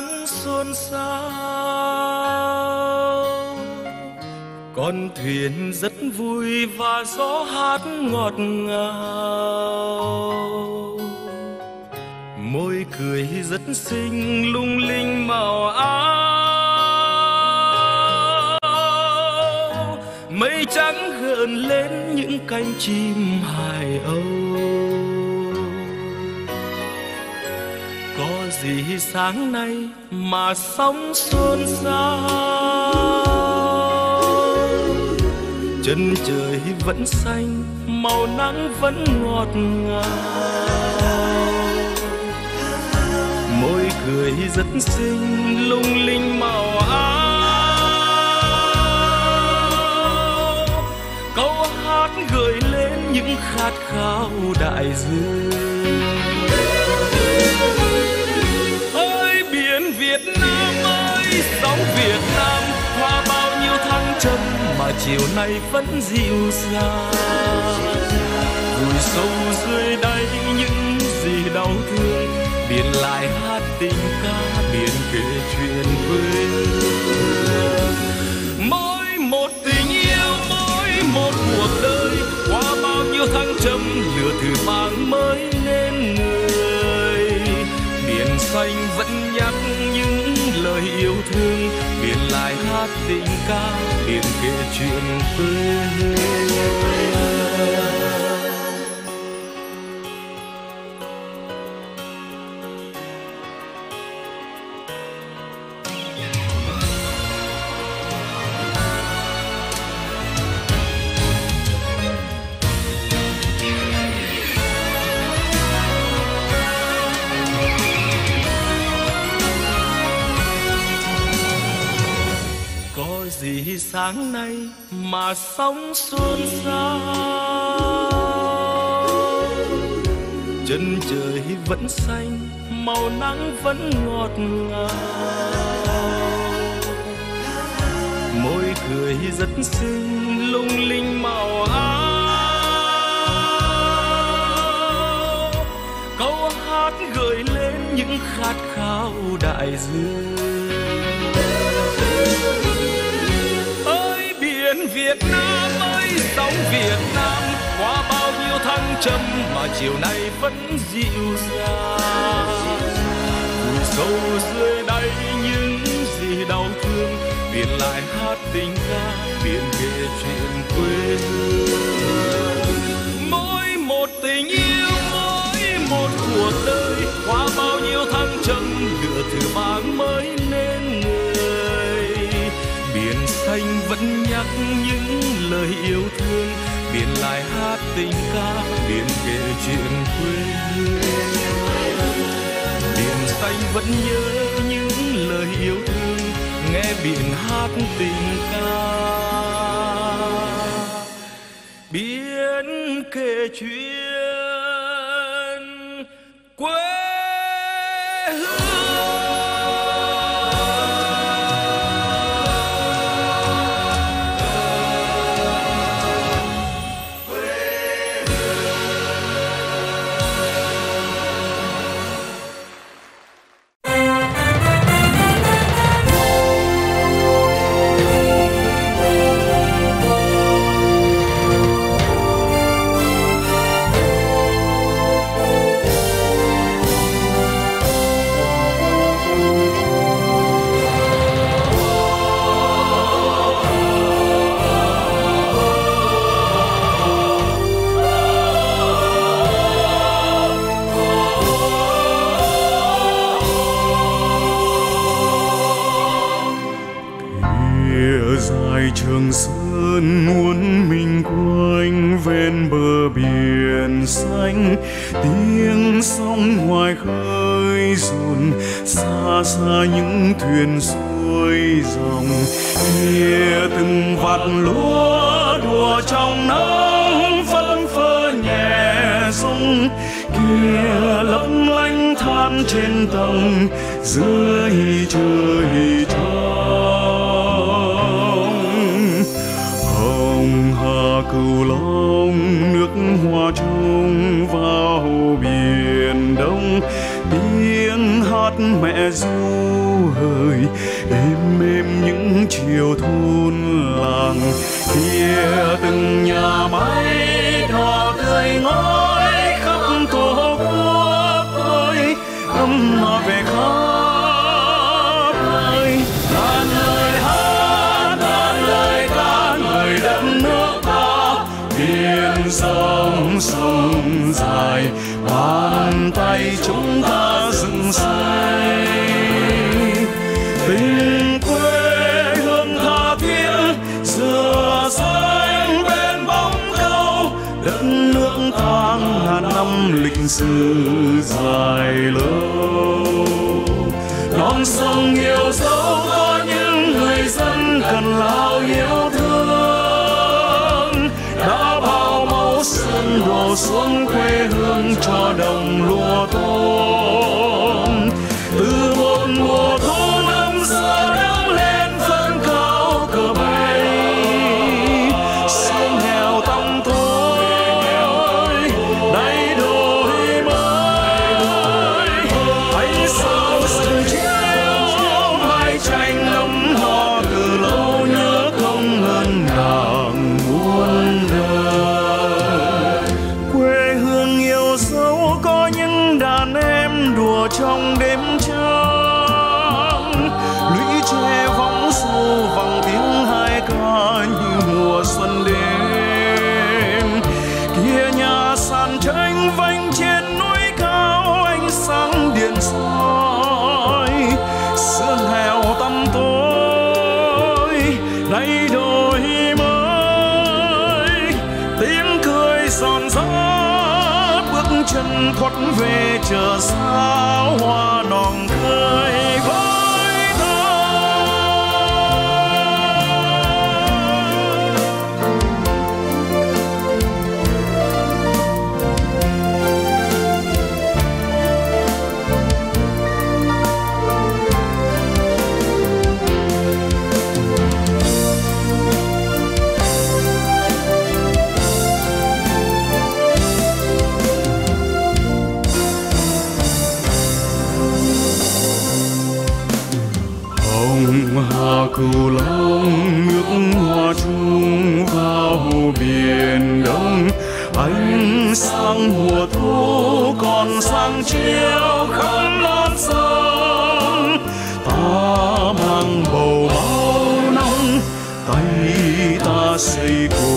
nắng xuân sao. Con thuyền rất vui và gió hát ngọt ngào. Môi cười rất xinh, lung linh màu áo. Mây trắng gợn lên những cánh chim hải âu. Gì sáng nay mà sóng xôn xao chân trời vẫn xanh, màu nắng vẫn ngọt ngào. Môi cười rất xinh, lung linh màu áo. Câu hát gợi lên những khát khao đại dương. Chiều nay vẫn dịu dàng. Vùi sâu dưới đây những gì đau thương, biển lại hát tình ca, biển kể chuyện quê mỗi một tình yêu, mỗi một cuộc đời, qua bao nhiêu thăng trầm, lửa thử vàng mới nên người. Biển xanh vẫn nhắc lời yêu thương biển lại hát tình ca biển kể chuyện quê hương. Sáng nay mà sóng xôn xao chân trời vẫn xanh, màu nắng vẫn ngọt ngào. Môi cười rất xinh, lung linh màu áo. Câu hát gợi lên những khát khao đại dương. Sóng Việt Nam qua bao nhiêu thăng trầm mà chiều nay vẫn dịu dàng. Vùi sâu dưới đây những gì đau thương, biển lại hát tình ca, biển kể chuyện quê hương. Mỗi một tình yêu, mỗi một cuộc đời, qua bao nhiêu thăng trầm lửa thử vàng mới thành vẫn nhắc những lời yêu thương biển lại hát tình ca biển kể chuyện quê hương. Biển xanh vẫn nhớ những lời yêu thương, nghe biển hát tình ca. Biển kể chuyện quê êm êm những chiều thôn làng. Kia từng nhà máy đỏ tươi ngói khắp tổ quốc ơi. Ấm mà về khắp nơi. Ngàn lời hát đàn lời ca, người đất nước ta. Biển sông sông dài. Bàn tay chúng ta dựng xây. Sự dài lâu. Non sông nhiều dấu có những người dân cần lao yêu thương. Đã bao máu xuân đổ xuống quê hương cho đồng lúa đàn em đùa trong đêm trăng. Lũy tre võng du vòng tiếng hai ca như mùa xuân đến. Kia nhà sàn tranh vanh trên núi cao, ánh sáng điện soi về chờ sao hoa nồng. Ánh sáng mùa thu còn sang chiếu khắp non sông ta mang bầu máu nóng tay ta xây cuộc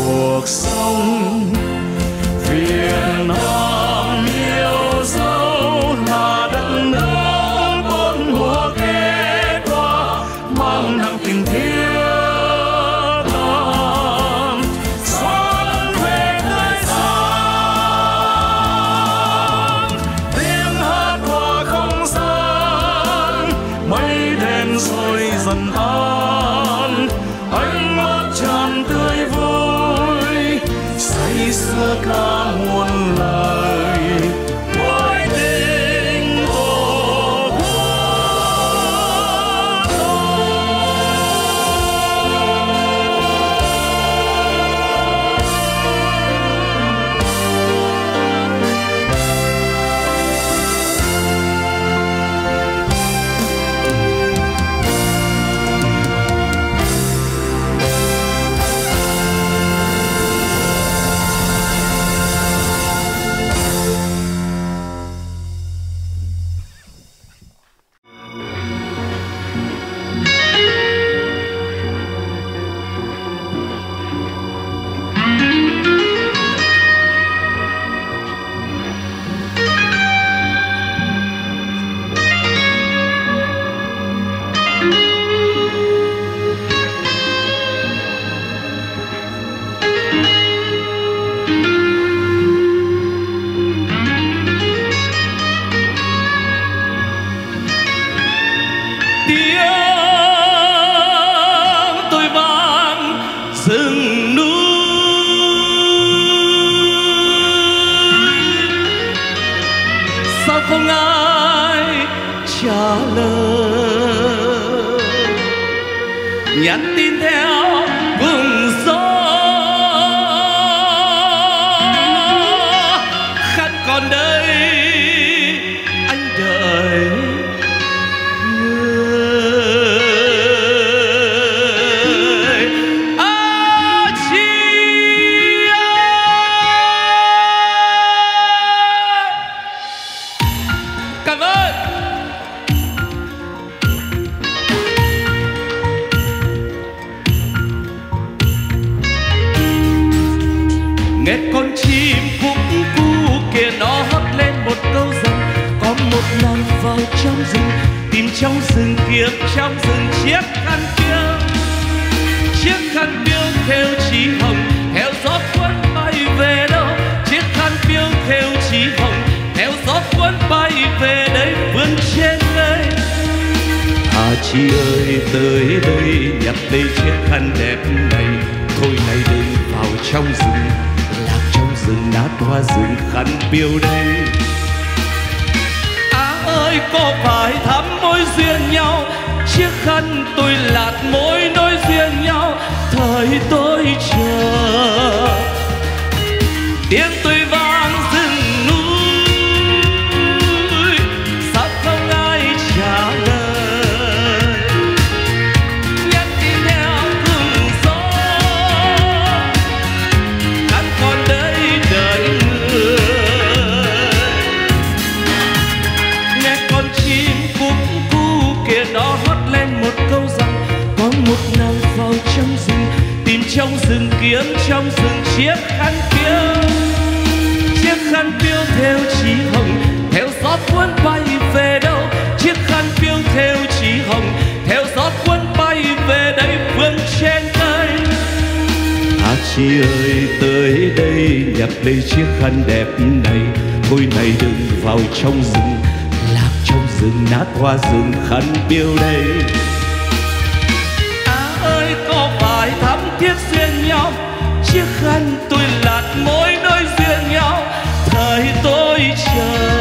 chị ơi, tới đây nhặt lấy chiếc khăn đẹp này. Thôi này đừng vào trong rừng, lạc trong rừng đã qua rừng khăn piêu đây à ơi, có phải thắm môi duyên nhau? Chiếc khăn tôi lạt môi nối duyên nhau. Thời tôi chờ. Tiếng kiếm trong rừng chiếc khăn piêu chiếc khăn piêu theo chỉ hồng theo gió cuốn bay về đâu? Chiếc khăn piêu theo chỉ hồng theo gió cuốn bay về đây phương trên cây. À chị ơi tới đây nhặt lấy chiếc khăn đẹp này. Thôi này đừng vào trong rừng Lạc trong rừng nát hoa rừng khăn piêu đây. À ơi có phải thắm thiết duyên nhau Chiếc khăn tôi lạt mối nối duyên nhau. Thời tôi chờ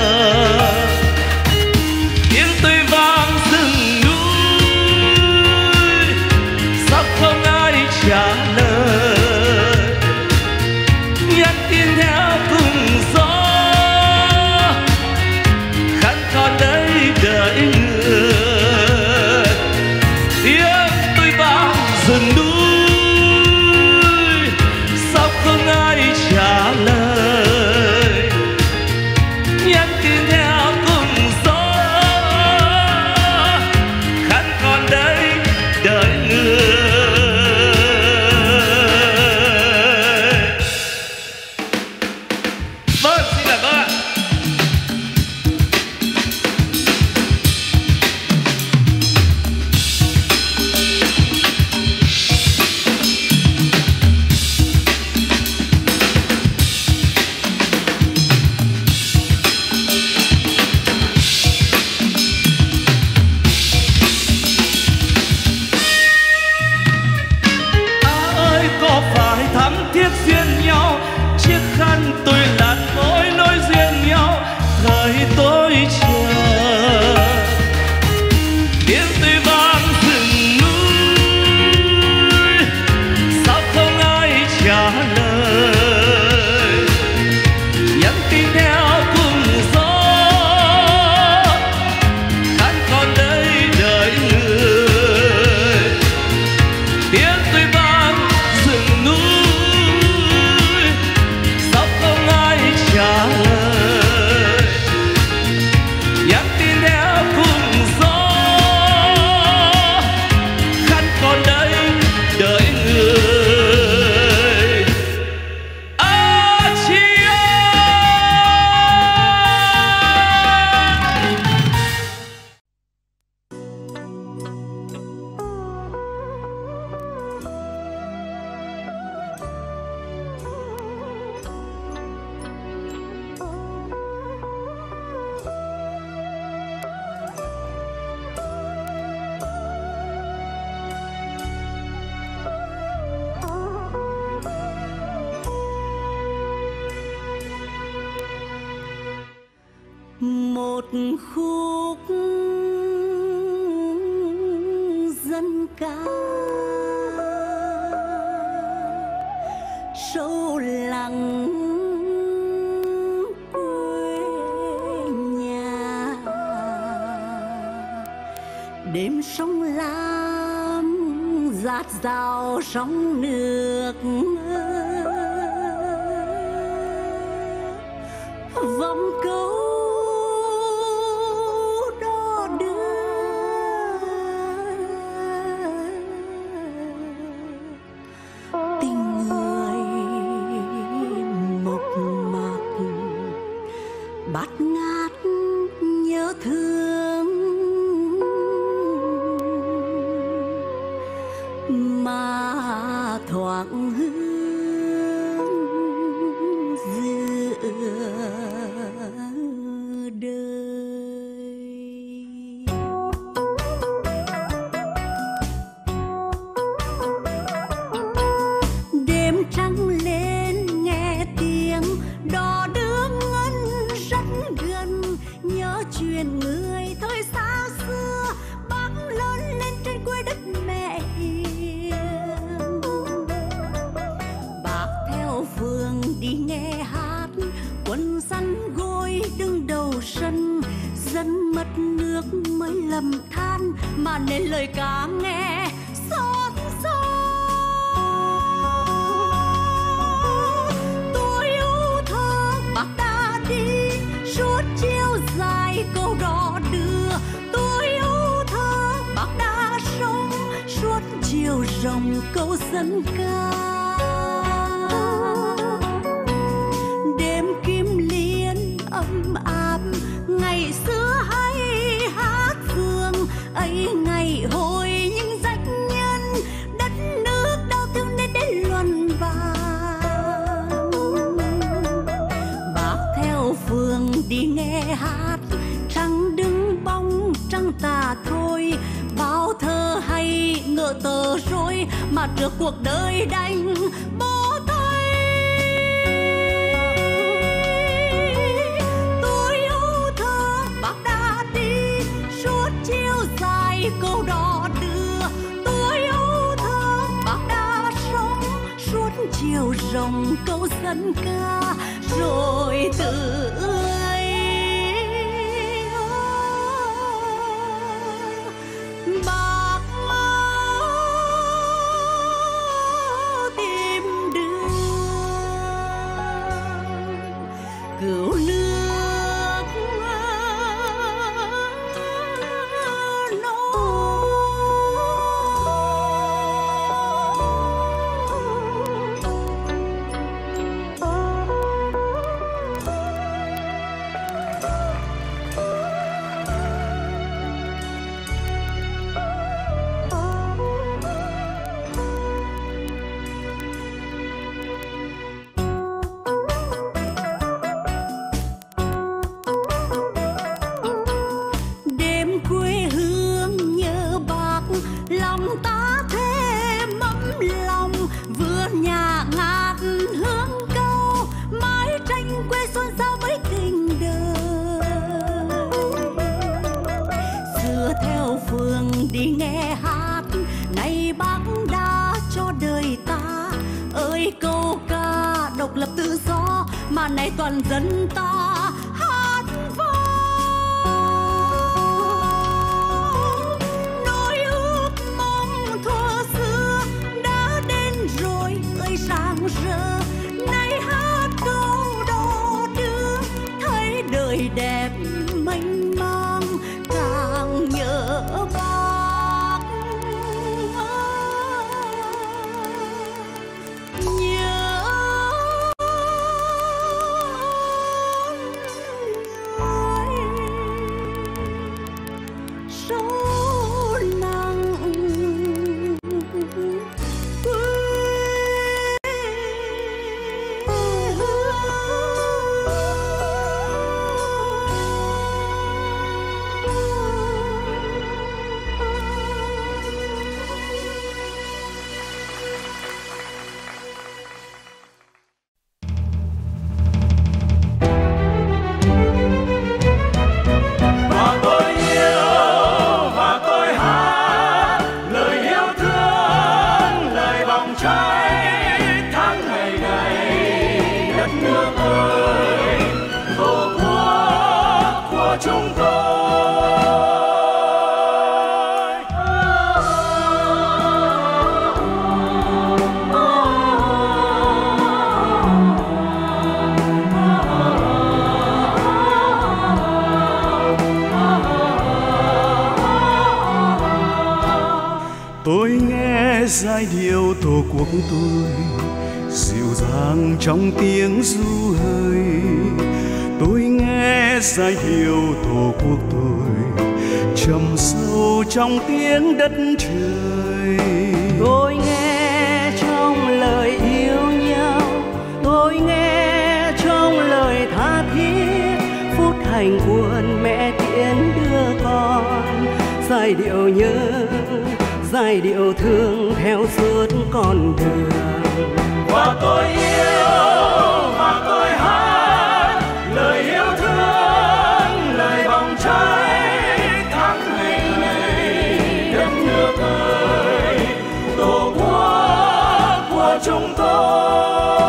ca sâu lắng quê nhà đêm sông lam dạt dào sóng nước phường đi nghe hát. Quân săn gối đứng đầu sân, dân mất nước mới lầm than. Mà nên lời ca nghe xót xa tôi yêu thơ, bác đã đi, suốt chiều dài câu đò đưa. Tôi yêu thơ, bác đã sống, suốt chiều rồng câu dân ca. mà trước cuộc đời đành bó tay. Tôi yêu thơ bác đã đi, suốt chiều dài câu đò đưa. Tôi yêu thơ bác đã sống, suốt chiều rồng câu dân ca. Rồi từ ơi bác đời đẹp. Tôi nghe giai điệu tổ quốc tôi, dịu dàng trong tiếng du hơi. Tôi nghe giai điệu tổ quốc tôi, trầm sâu trong tiếng đất trời. Tôi nghe trong lời yêu nhau, tôi nghe trong lời tha thiết. Phút hành buồn mẹ tiễn đưa con, giai điệu nhớ giai điệu thương theo suốt con đường. Và tôi yêu và tôi hát, lời yêu thương, lời vòng trái tháng ngày này, đất nước ơi, tổ quốc của chúng tôi.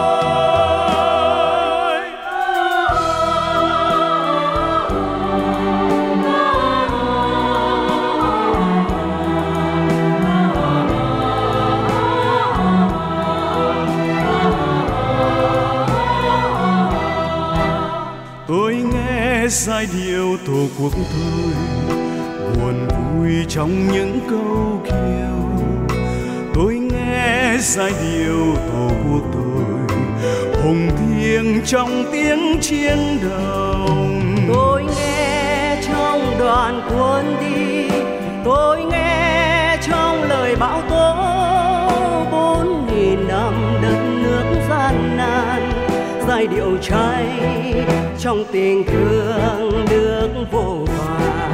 Tổ quốc tôi buồn vui trong những câu kiều tôi nghe giai điệu tổ quốc tôi hùng thiêng trong tiếng chiến đồng. Tôi nghe trong đoàn quân đi. Tôi nghe trong lời bão tố. Bốn nghìn năm đất nước gian nan. Giai điệu cháy trong tình thương nước vô vàn.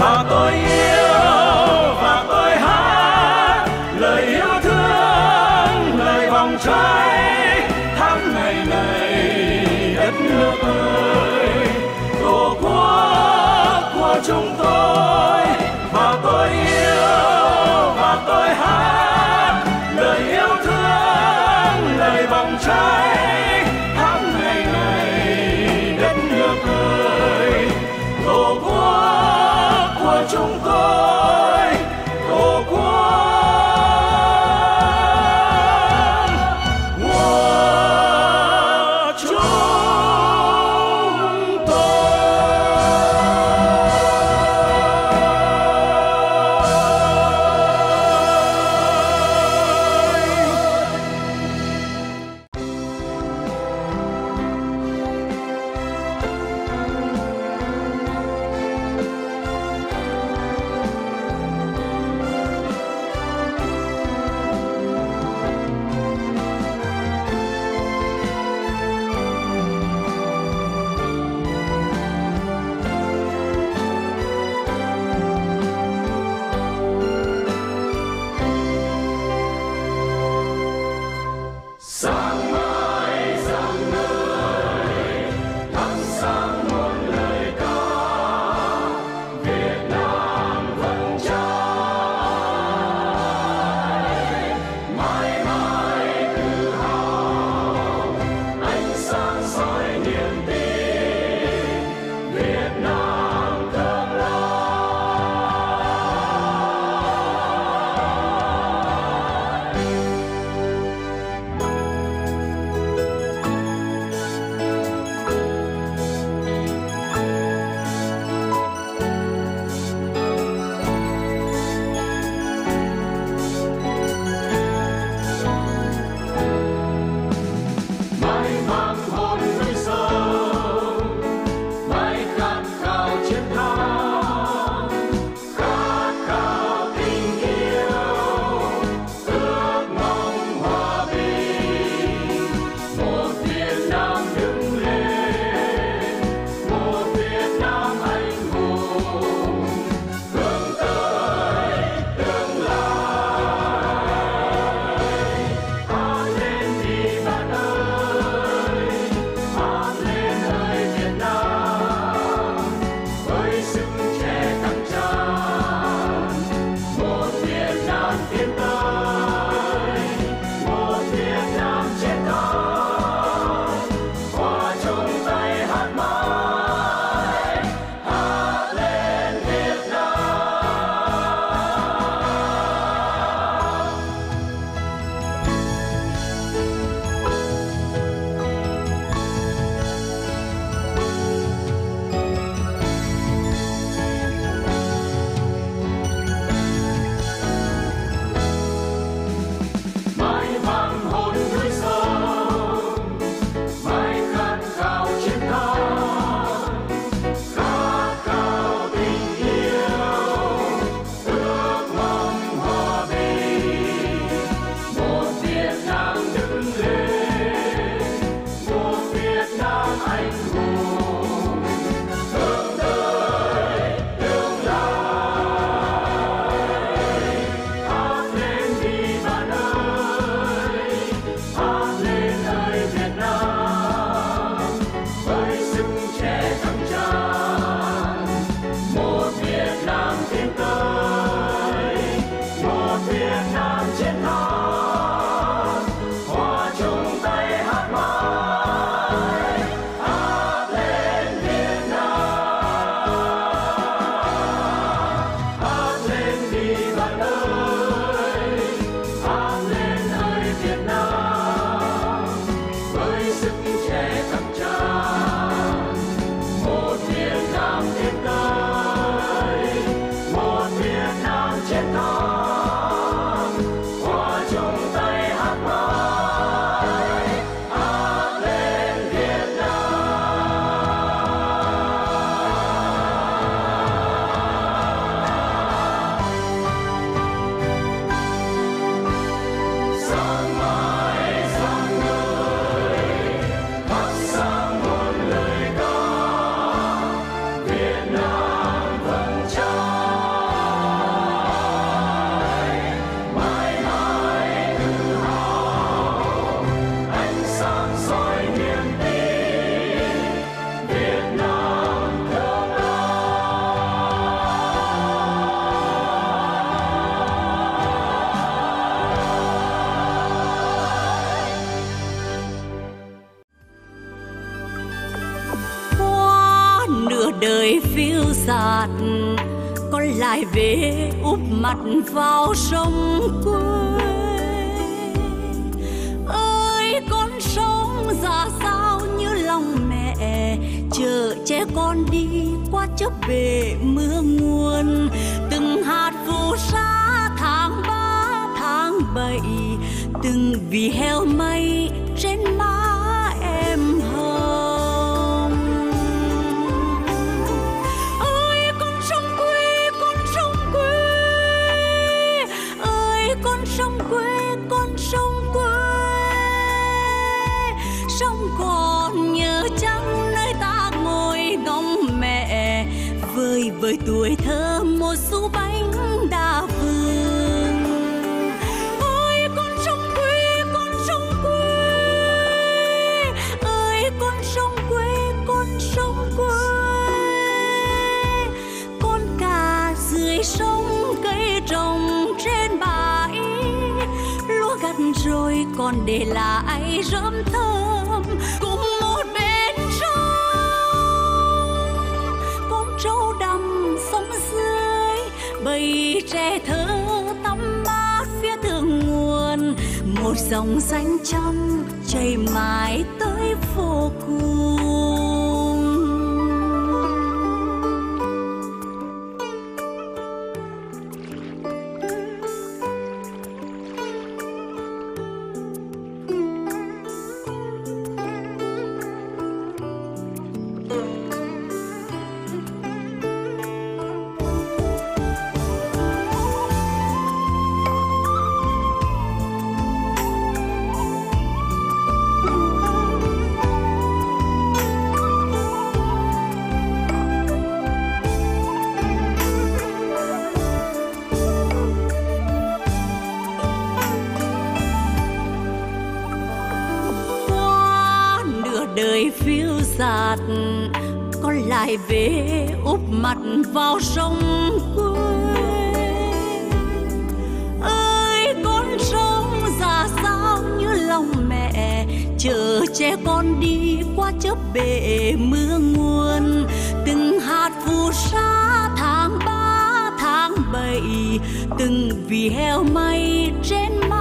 Và tôi yêu và tôi hát lời yêu thương, lời vòng trái tháng ngày này đất nước ơi. Tổ quốc của chúng tôi, và tôi yêu và tôi hát lời yêu thương, lời vòng trái giạt con lại về úp mặt vào sông quê. Ơi, con sống ra sao như lòng mẹ. Chờ che con đi qua chớp về mưa nguồn. Từng hạt phù sa tháng ba, tháng bảy. Từng vì heo mây để lại rơm thơm cùng một bên sông con trâu đầm sông dưới, bầy trẻ thơ tắm mát phía thượng nguồn. Một dòng xanh trong, chảy mãi tới vào sông quê. Ơi, con sông già sao như lòng mẹ chờ che con đi qua chớp bể mưa nguồn. Từng hạt phù sa tháng ba, tháng bảy, từng vì heo mây trên má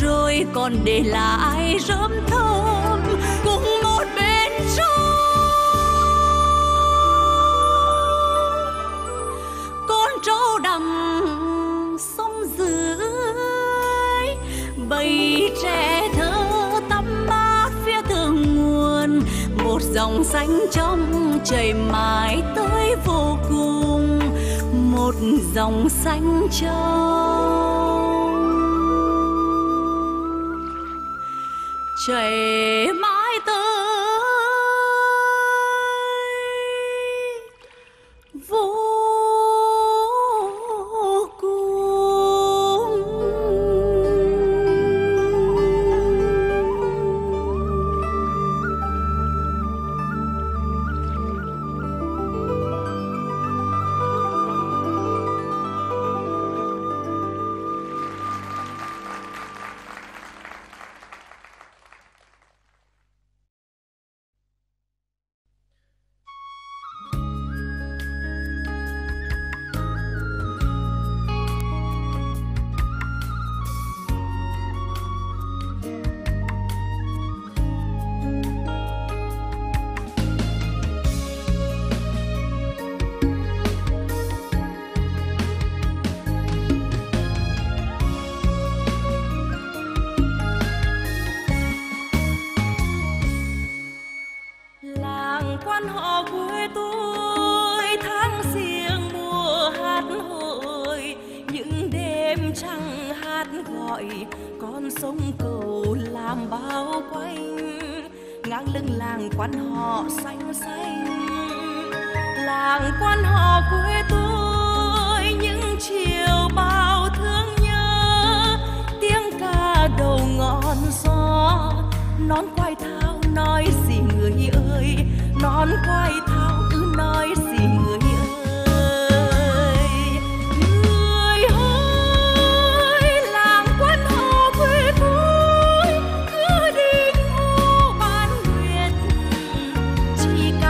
rồi còn để lại rơm thơm cùng một bên trong. Con trâu đầm sông dưới, bầy trẻ thơ tắm mát phía thượng nguồn, một dòng xanh trong chảy mãi tới vô cùng, một dòng xanh trong chảy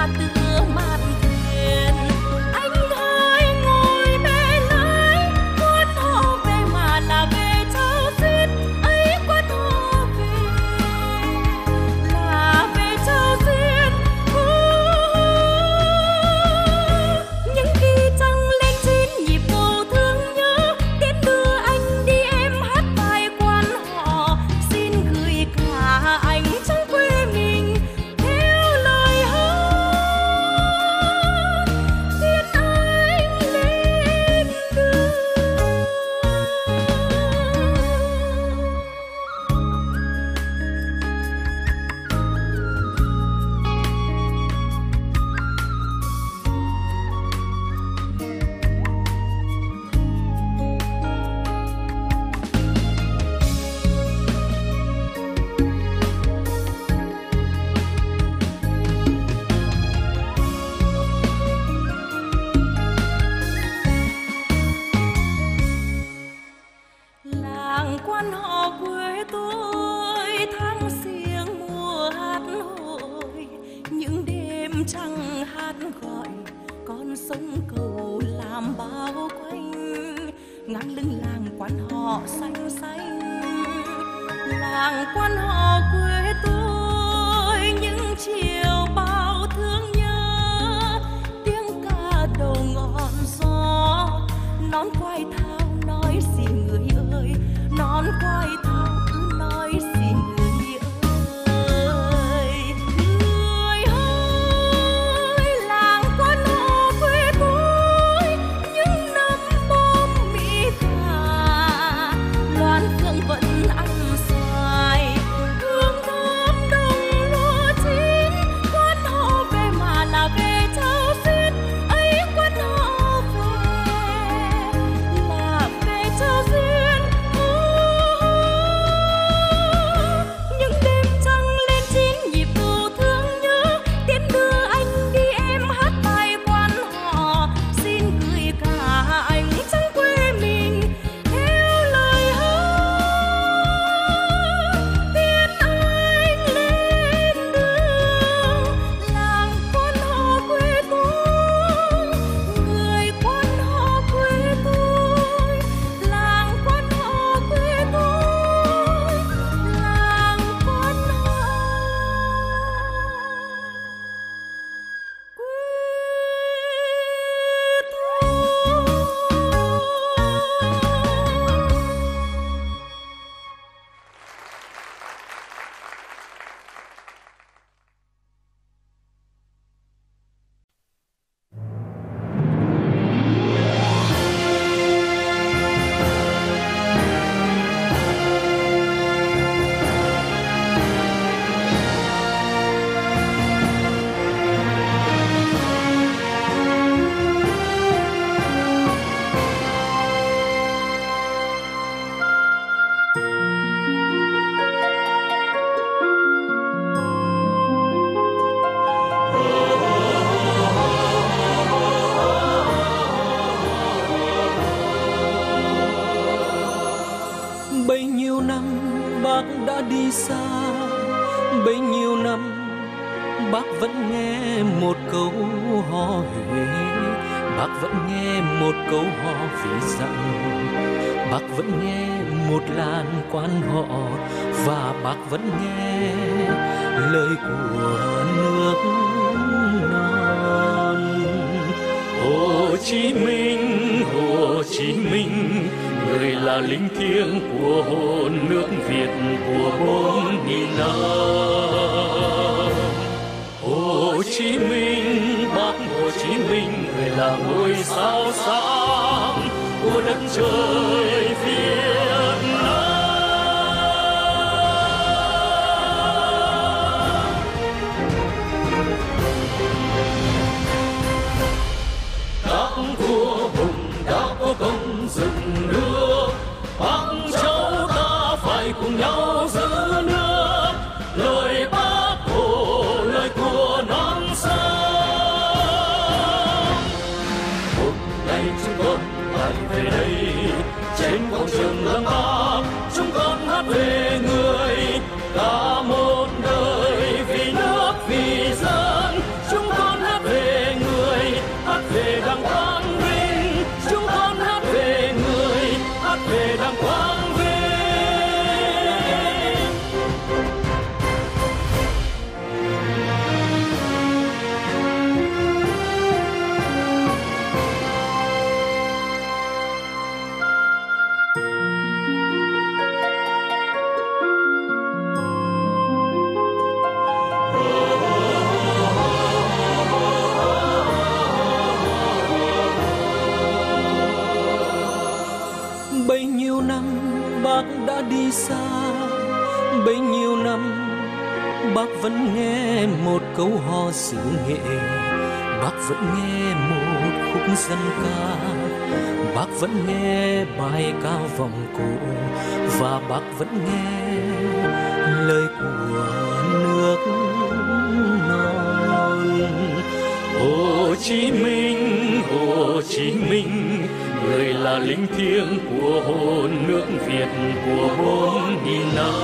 not the xanh xanh. Làng quan họ quê tôi, những chiều bao thương nhớ. Tiếng ca đầu ngọn gió, nón quai thao nói gì người ơi, nón quai thao nước việt của bốn nghìn năm. Hồ chí minh, bác hồ chí minh, người là ngôi sao sáng của đất trời việt nam. Con xa. Bấy nhiêu năm bác vẫn nghe một câu hò xứ nghệ. Bác vẫn nghe một khúc dân ca. Bác vẫn nghe bài ca vòng cổ. Và bác vẫn nghe lời của nước non. Hồ Chí Minh, Hồ Chí Minh, người là linh thiêng của hồn nước Việt của bốn nghìn năm.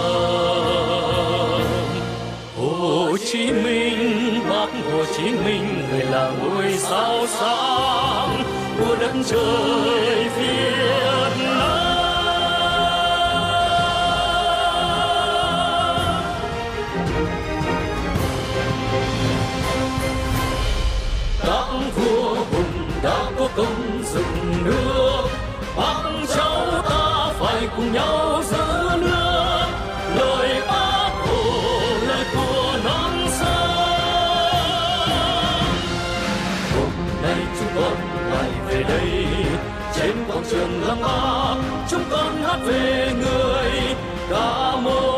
Hồ Chí Minh, Bác Hồ Chí Minh, người là ngôi sao sáng của đất trời Việt cùng nhau giữ nước. Lời bác hồ, lời của non sông. Hôm nay chúng con lại về đây, trên quảng trường lăng ba. Chúng con hát về người ca môn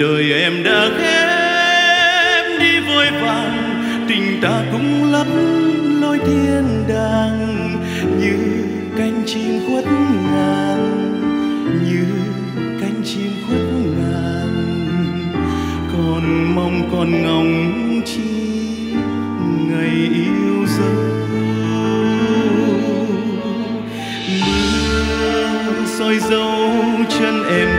đời em đã khép đi vội vàng. Tình ta cũng lấp lối thiên đàng, như cánh chim khuất ngàn, như cánh chim khuất ngàn. Còn mong còn ngóng chi ngày yêu dấu. Mưa soi dấu chân em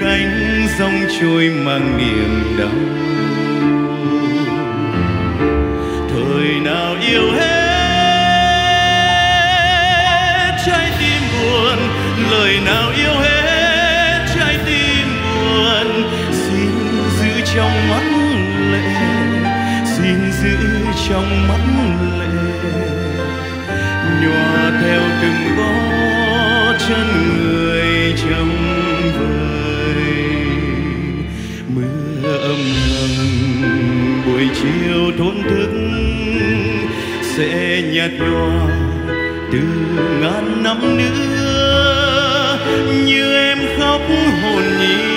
cánh dòng trôi mang niềm đau. Thời nào yêu hết trái tim buồn, lời nào yêu hết trái tim buồn. Xin giữ trong mắt lệ, xin giữ trong mắt lệ. Nhòa theo từng gót chân người trong vườn âm ngừng buổi chiều thôn thức sẽ nhạt nhòa từ ngàn năm nữa. Như em khóc hồn nhiên